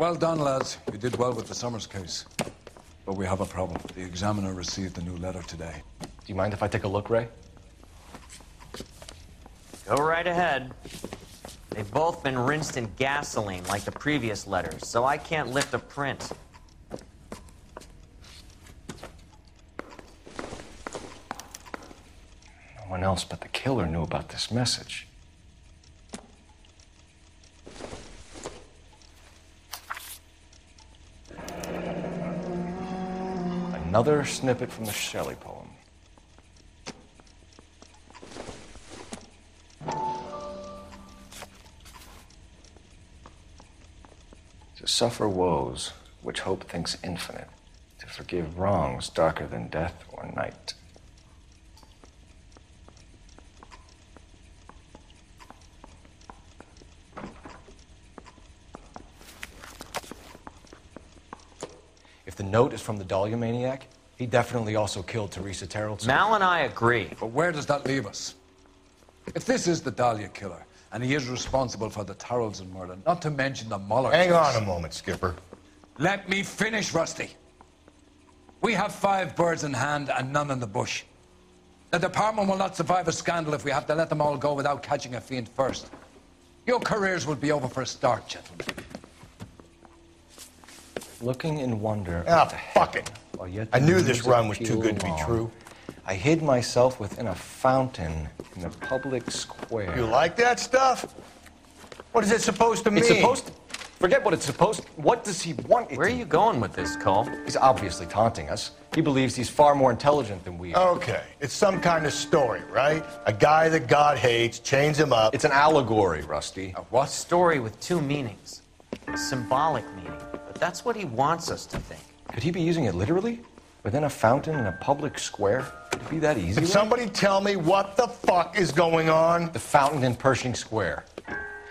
Well done, lads. You did well with the Summers case. But we have a problem. The examiner received a new letter today. Do you mind if I take a look, Ray? Go right ahead. They've both been rinsed in gasoline like the previous letters, so I can't lift a print. No one else but the killer knew about this message. Another snippet from the Shelley poem. To suffer woes which hope thinks infinite, to forgive wrongs darker than death or night. Note is from the Dahlia maniac, he definitely also killed Teresa Terrell. Mal and I agree. But where does that leave us? If this is the Dahlia killer, and he is responsible for the Tarrelson murder, not to mention the Moller Hang case- on a moment, Skipper. Let me finish, Rusty. We have five birds in hand and none in the bush. The department will not survive a scandal if we have to let them all go without catching a fiend first. Your careers will be over for a start, gentlemen. Looking in wonder. Ah, up fuck heaven, it. while yet I knew this moons run was too appeal good to be true. I hid myself within a fountain in the public square. You like that stuff? What is it supposed to mean? It's supposed to. Forget what it's supposed. What does he want? It Where are to- you going with this, Cole? He's obviously taunting us. He believes he's far more intelligent than we are. Okay, it's some kind of story, right? A guy that God hates chains him up. It's an allegory, Rusty. A what? Story with two meanings. A symbolic meaning. But that's what he wants us to think. Could he be using it literally? Within a fountain in a public square? Could it be that easy? Can somebody tell me what the fuck is going on? The fountain in Pershing Square.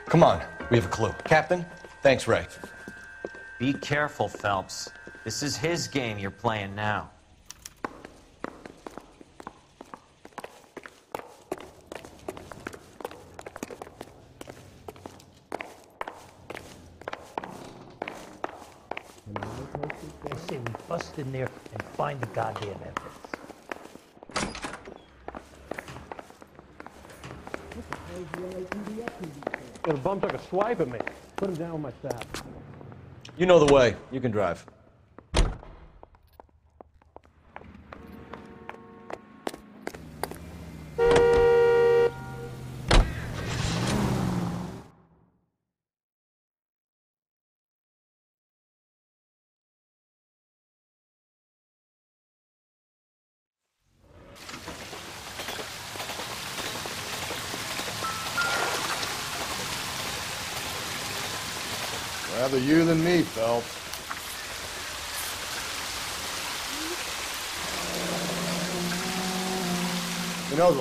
Come on, we have a clue. Captain, thanks, Ray. Be careful, Phelps. This is his game you're playing now. I say we bust in there and find the goddamn evidence. Got a bum took a swipe at me. Put him down with my staff. You know the way. You can drive.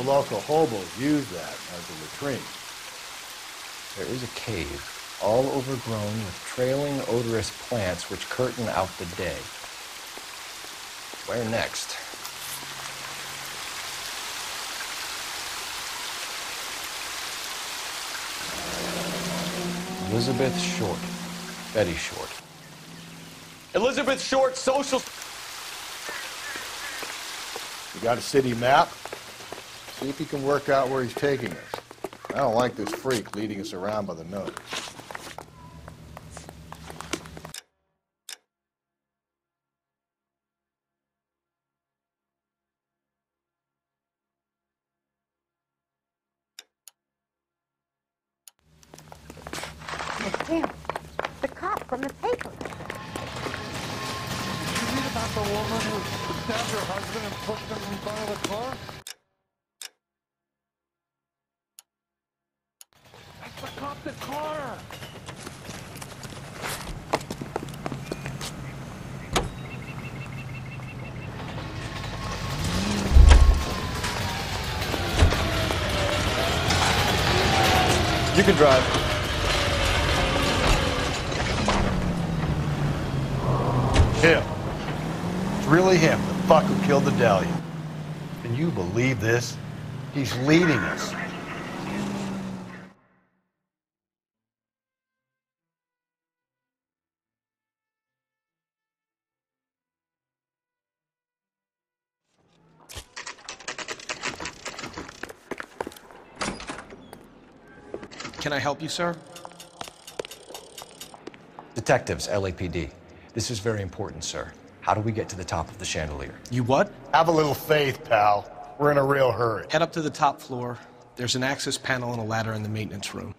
Local hobos use that as a latrine. There is a cave, all overgrown with trailing odorous plants which curtain out the day. Where next? Elizabeth Short. Betty Short. Elizabeth Short, social. You got a city map? See if he can work out where he's taking us. I don't like this freak leading us around by the nose. You can drive. Him. It's really him, the fuck who killed the Dahlia. Can you believe this? He's leading us. Help you, sir? Detectives, LAPD. This is very important, sir. How do we get to the top of the chandelier? You what? Have a little faith, pal. We're in a real hurry. Head up to the top floor. There's an access panel and a ladder in the maintenance room.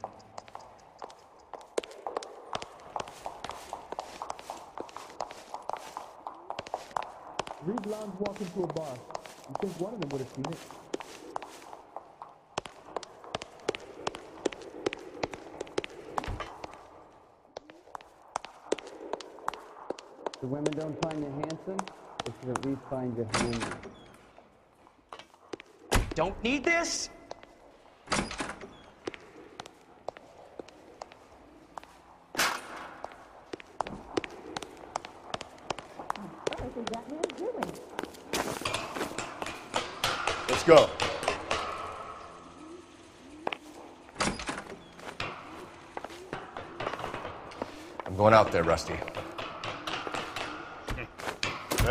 Three blondes walk into a bar. You think one of them would have seen it? Women don't find you handsome, they should at least find you handy. Don't need this? What is that man doing? Let's go. I'm going out there, Rusty.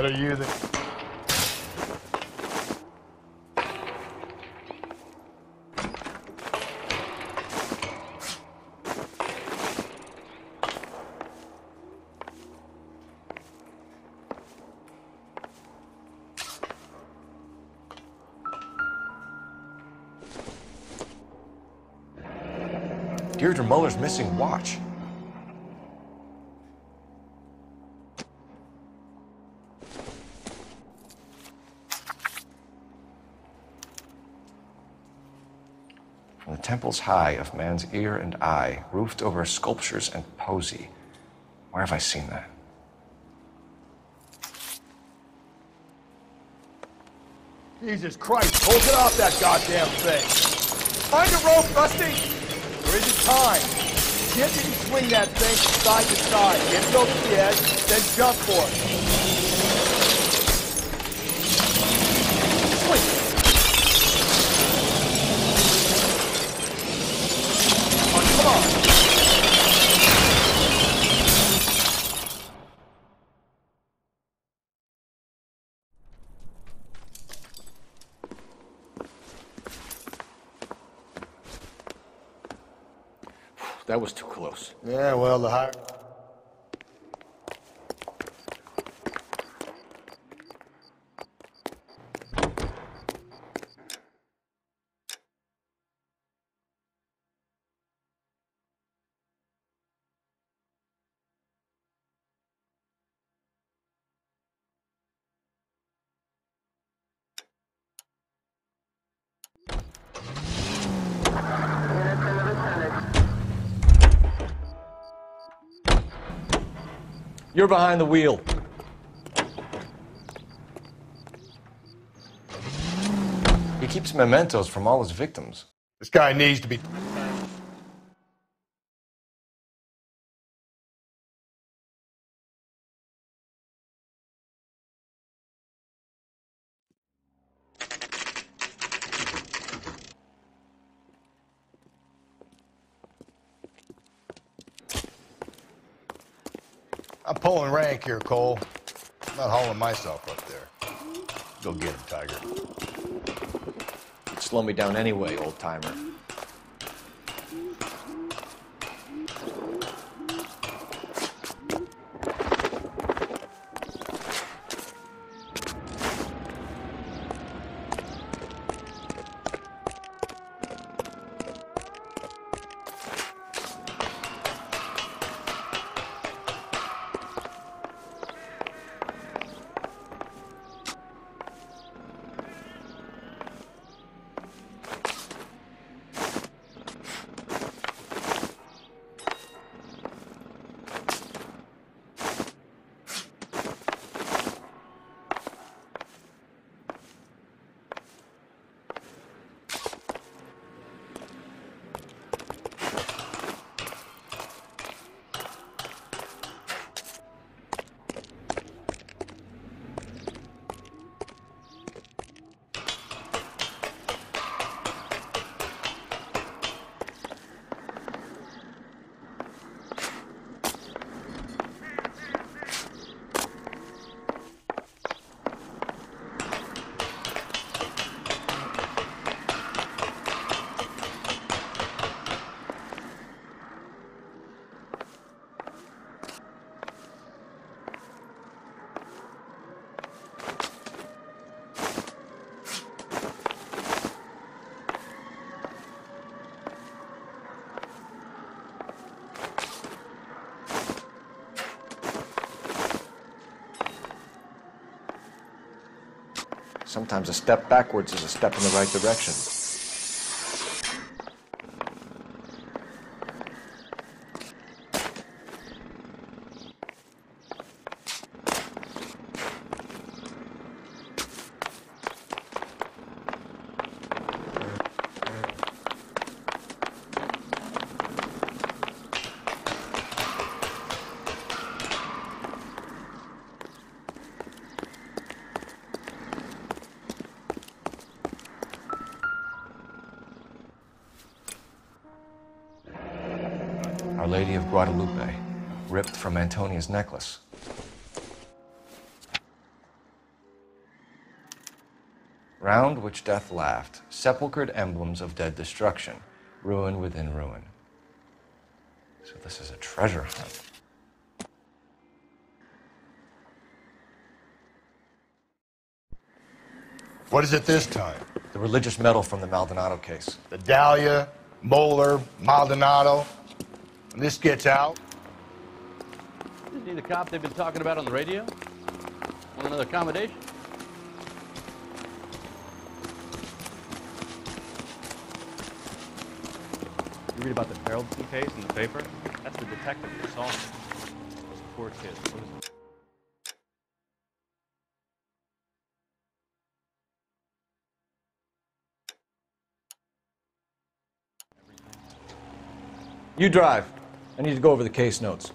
Better you than. Deirdre Moller's missing watch. Temples high of man's ear and eye, roofed over sculptures and posy. Where have I seen that? Jesus Christ, pull it off that goddamn thing. Find a rope, Rusty. There isn't time. Get can swing that thing from side to side. Get it over the edge, then jump for it. Swing. Oh, come on. That was too close. Yeah, well, the higher. You're behind the wheel. He keeps mementos from all his victims. This guy needs to be. Here, Cole. I'm not hauling myself up there. Go get him, Tiger. Slow me down anyway, old timer. Sometimes a step backwards is a step in the right direction. Our Lady of Guadalupe, ripped from Antonia's necklace. Round which death laughed, sepulchred emblems of dead destruction, ruin within ruin. So this is a treasure hunt. What is it this time? The religious medal from the Maldonado case. The Dahlia, Moller, Maldonado. When this gets out, Isn't he the cop they've been talking about on the radio? Want another accommodation? You read about the Haroldson case in the paper? That's the detective who saw him. Those poor kids. What is it? You drive. I need to go over the case notes.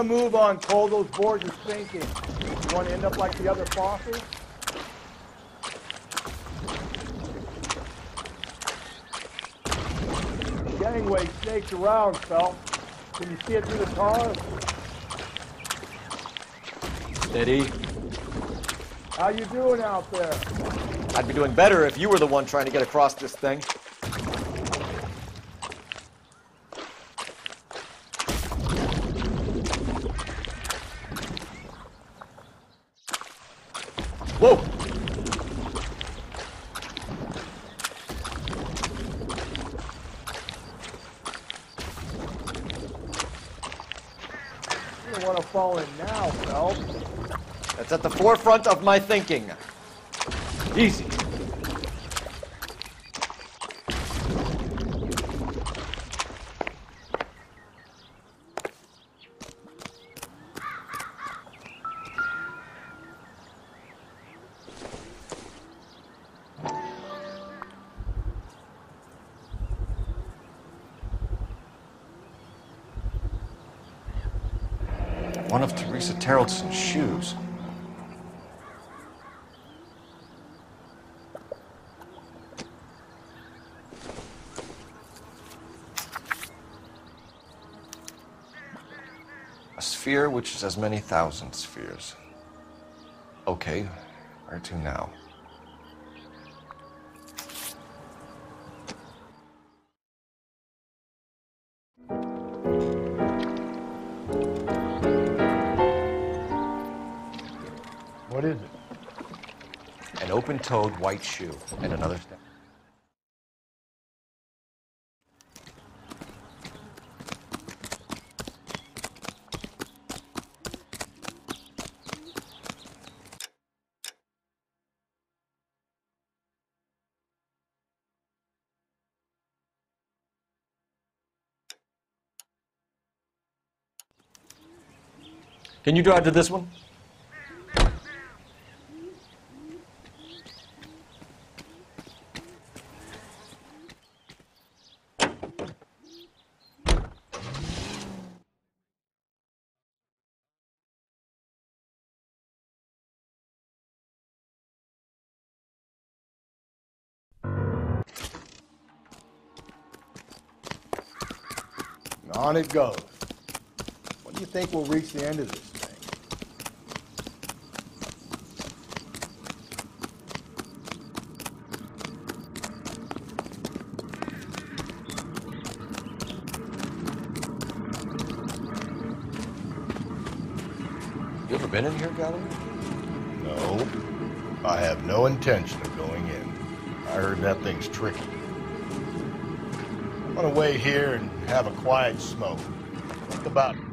A move on, Cole. Those boards are sinking. You want to end up like the other Fosse? Gangway snakes around, Phelps. Can you see it through the tar? Steady. How you doing out there? I'd be doing better if you were the one trying to get across this thing. Whoa! You don't want to fall in now, Phelps. That's at the forefront of my thinking. Easy. One of Teresa Terreldson's shoes. A sphere which is as many thousand spheres. Okay, where to now? What is it? An open toed white shoe and another step. Can you drive to this one? On it goes. When do you think we'll reach the end of this thing? You ever been in here, Galloway? No, I have no intention of going in. I heard that thing's tricky. I'm gonna wait here and have a quiet smoke. Think about Once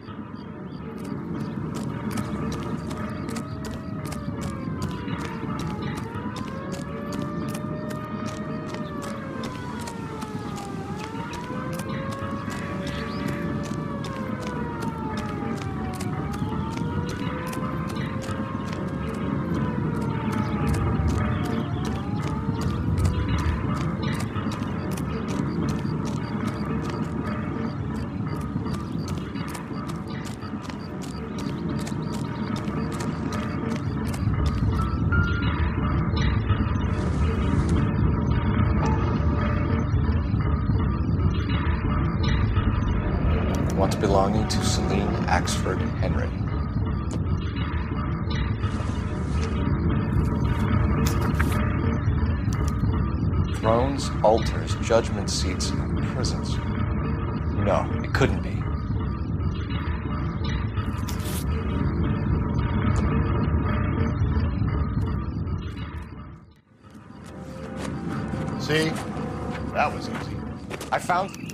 Thrones, altars, judgment seats, prisons. No, it couldn't be. See? That was easy. I found.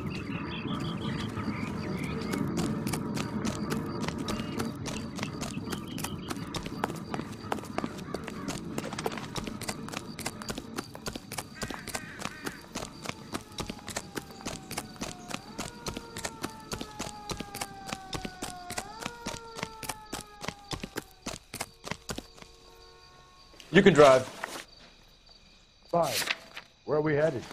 You can drive. Fine. Where are we headed?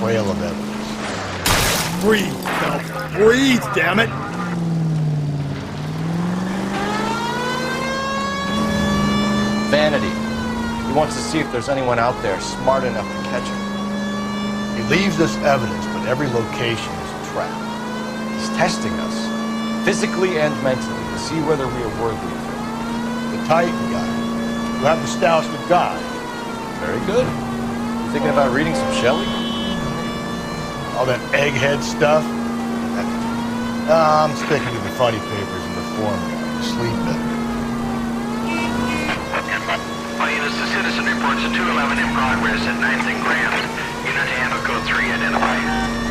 Trail of evidence. Breathe, Phelps. Breathe, damn it! Vanity. He wants to see if there's anyone out there smart enough to catch him. He leaves us evidence, but every location is a trap. He's testing us, physically and mentally, to see whether we are worthy of him. The Titan guy. You have the stoutest of God. Very good. You thinking about reading some Shelley? All that egghead stuff. Nah, I'm sticking to the funny papers and the form guy. Sleep better. Hyenas, the citizen reports a 211 in progress at 9th and Grand. Unit to code 3 identified.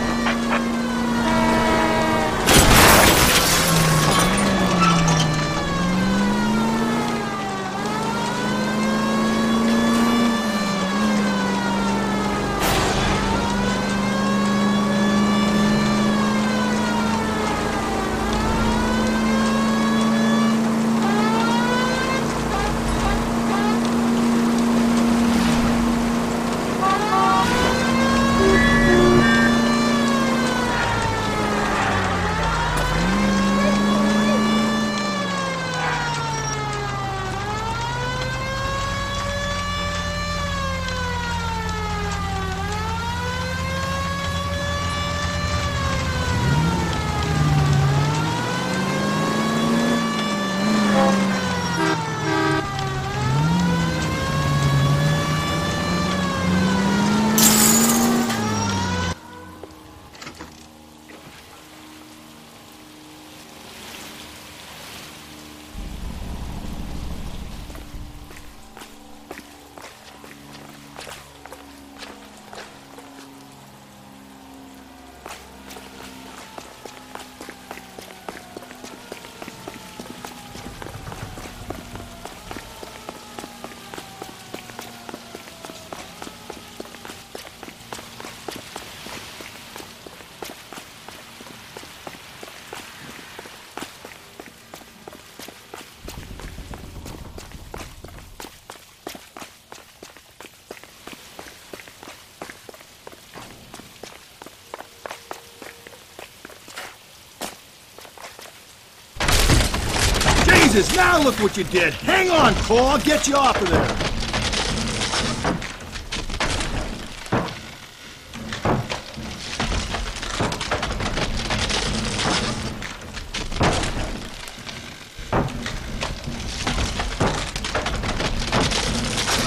Jesus, now look what you did. Hang on, Cole. I'll get you off of there.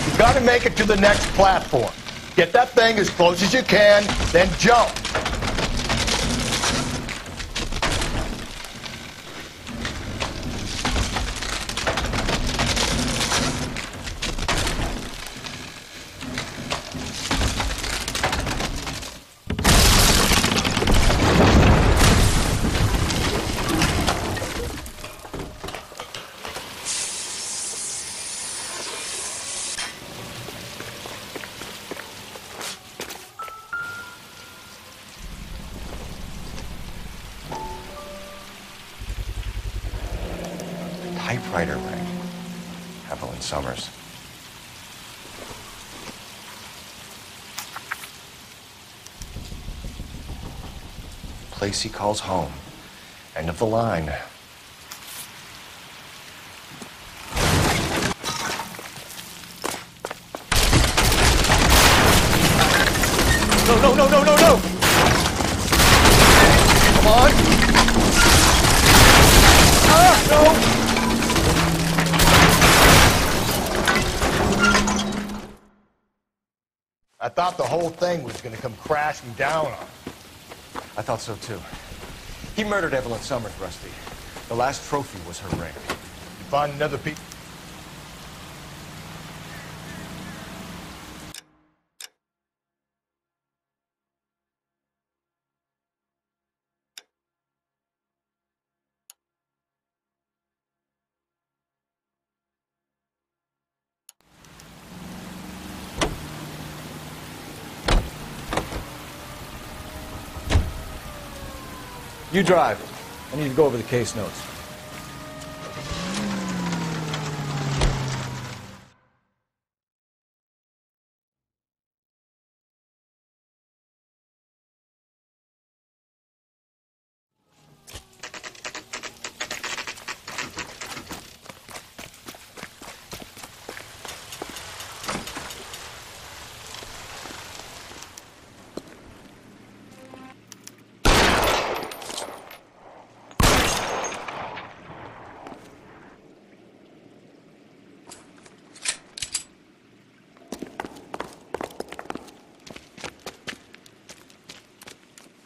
You gotta make it to the next platform. Get that thing as close as you can, then jump. Place he calls home. End of the line. No, no, no, no, no, no! Come on! Ah, no! I thought the whole thing was gonna come crashing down on. I thought so too. He murdered Evelyn Summers, Rusty. The last trophy was her ring. You find another piece. You drive. I need to go over the case notes.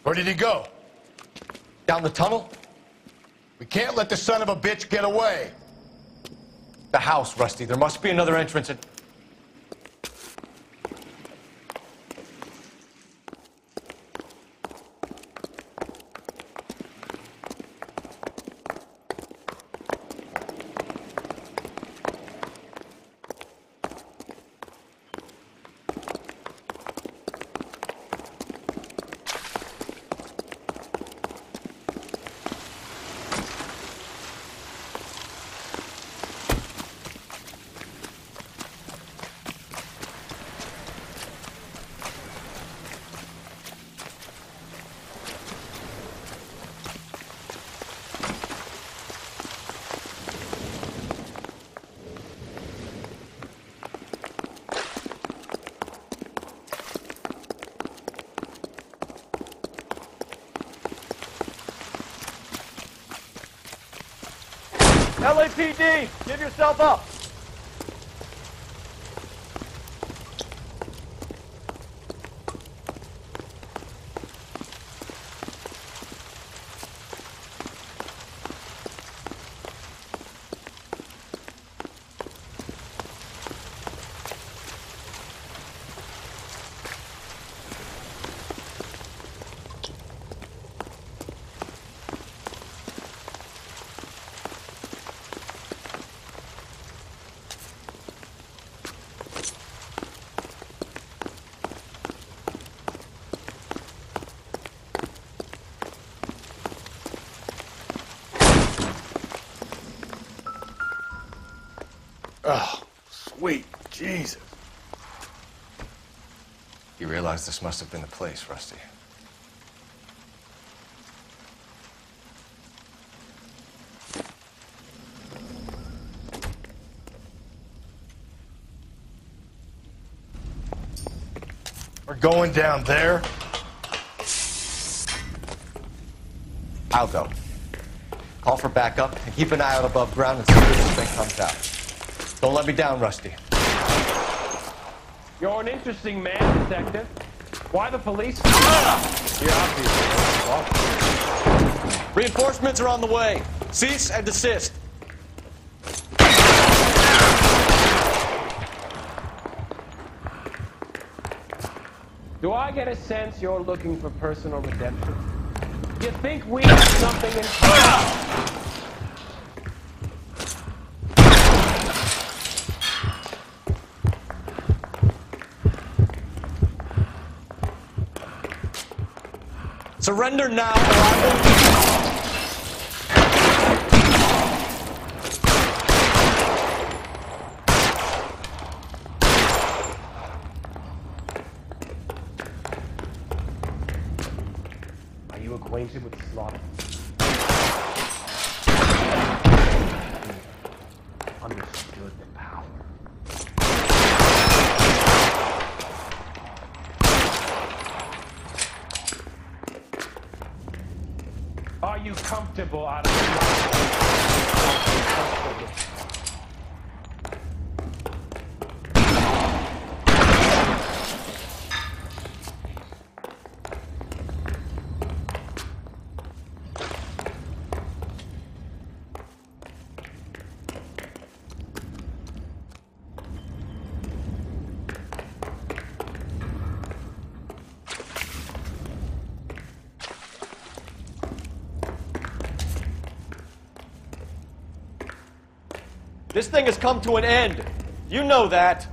Where did he go? Down the tunnel? We can't let the son of a bitch get away. The house, Rusty. There must be another entrance. And... LAPD, give yourself up. Oh, sweet Jesus. You realize this must have been the place, Rusty. We're going down there. I'll go. Call for backup and keep an eye out above ground and see if something comes out. Don't let me down, Rusty. You're an interesting man, detective. Why the police? Ah! You're obviously Reinforcements are on the way. Cease and desist. Do I get a sense you're looking for personal redemption? You think we have something in common? Ah! Surrender now, or I will. Are you comfortable out of This thing has come to an end. You know that.